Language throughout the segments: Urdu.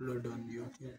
upload on YouTube.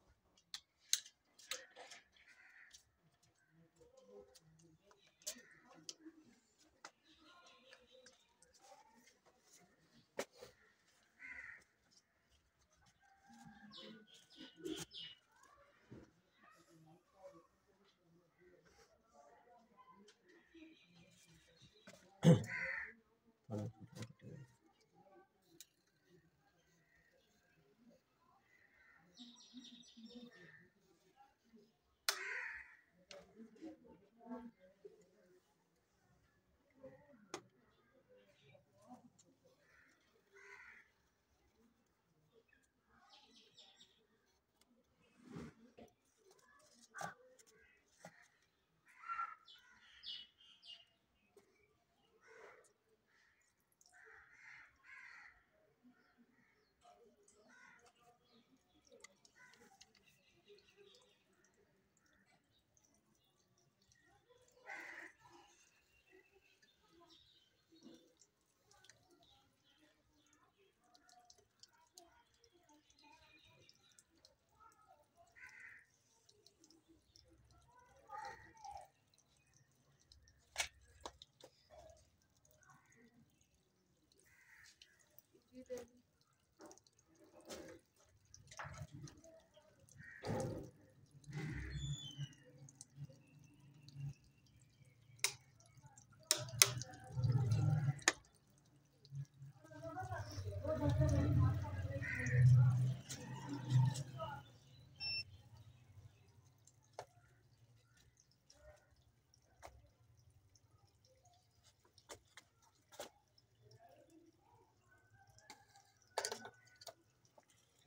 good.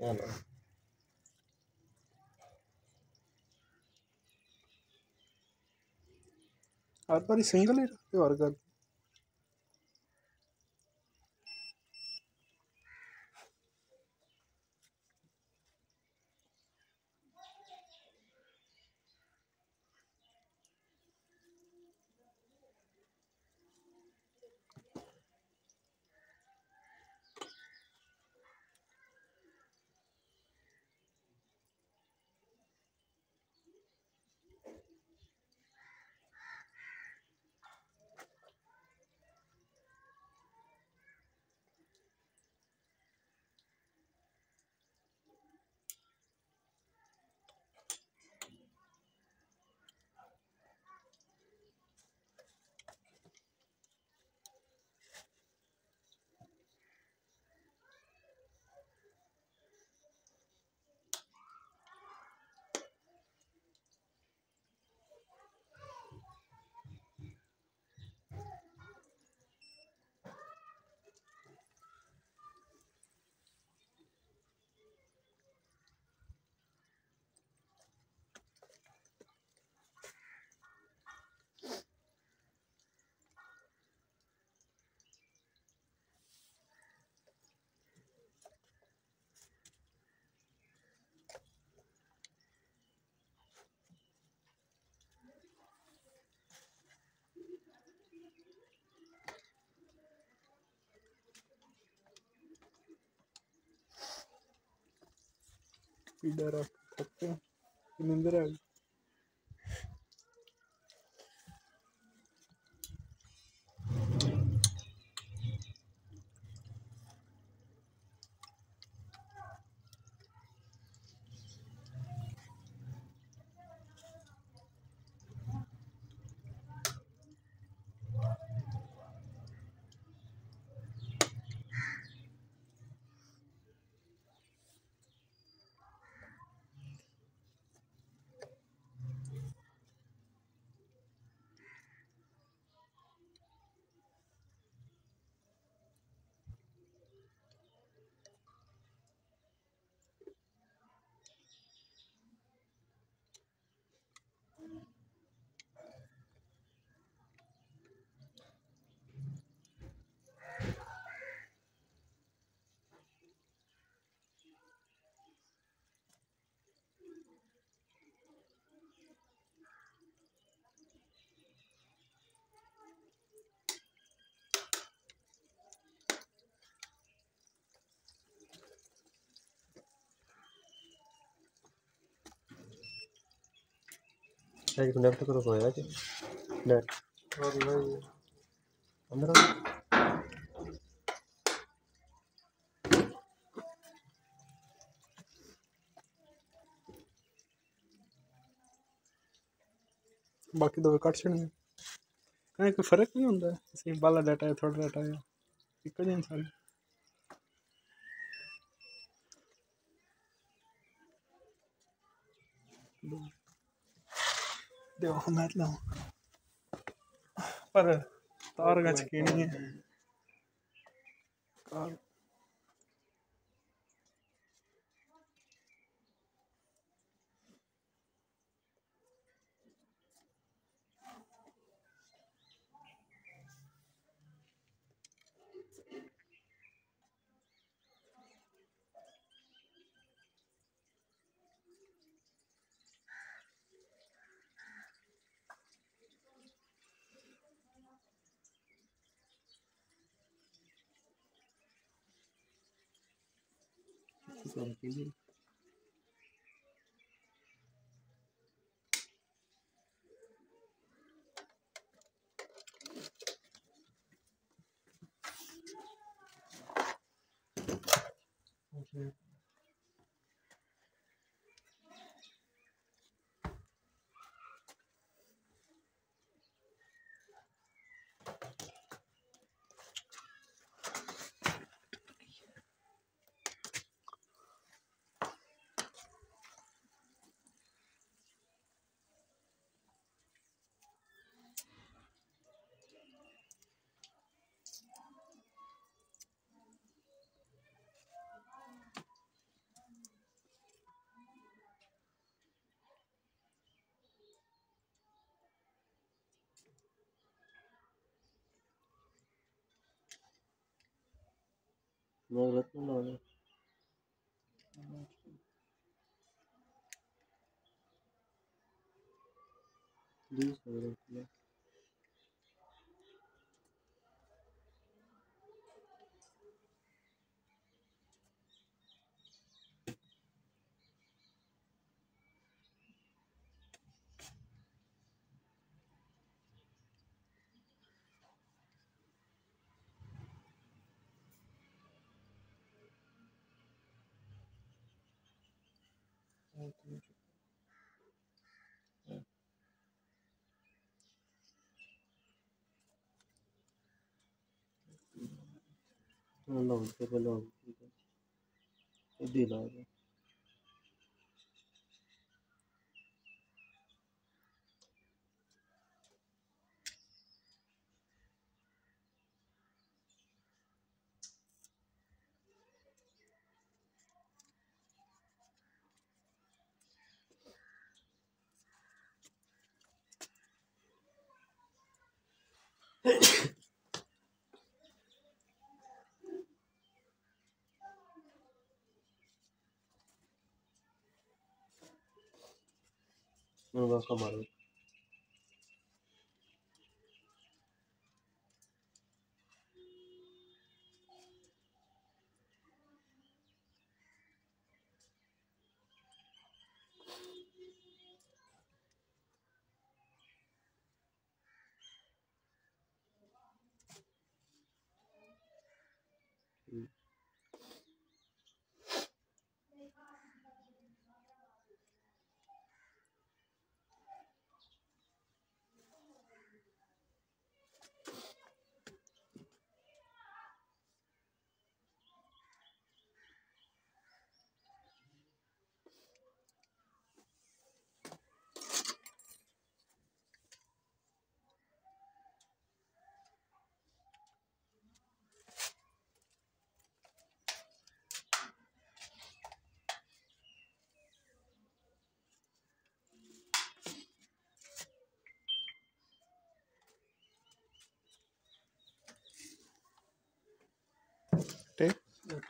ਧਿਆਨ ਹਰ ਵਾਰੀ ਸਿੰਗਲ ਹੀ ਤੇ ਹੋਰ ਗੱਲ ڈرکر ہے ہے ایک لیفٹ کرو گویا کہ لیٹ اور بھائی اندر باقی دو کٹ چھڑنے کہیں کوئی فرق نہیں ہوتا ہے اسی بالا ڈیٹا ہے تھوڑا ڈیٹا ہے ایک جن سارے Thank you. پر تار کی vòng chuyến đi Thank you. Ratan لانے Please, I don't know. raggiungere. Eh. Non lo vedo, quello che dico. E di là. Eh. Não gosto de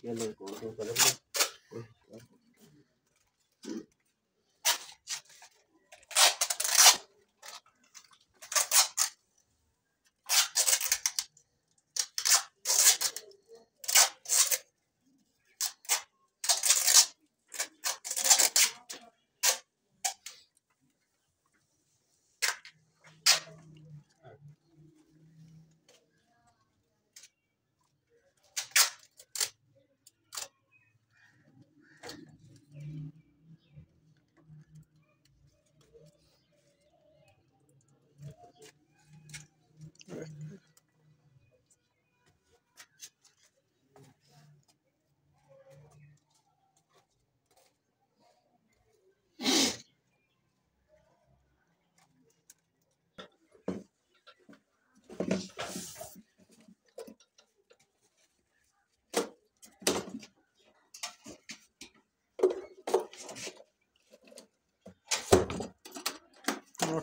کیا لے بولے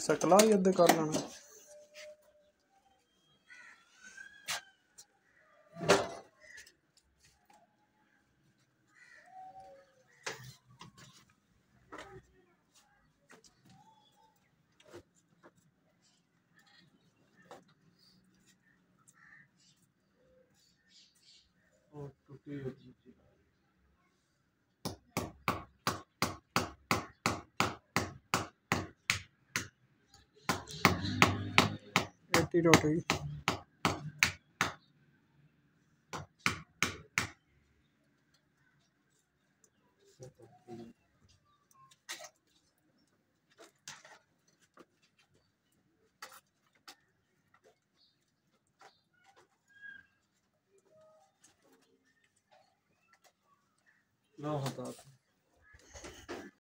سکلا اچھا، ہی ادھے کر لینا Thank you. ٹیوٹ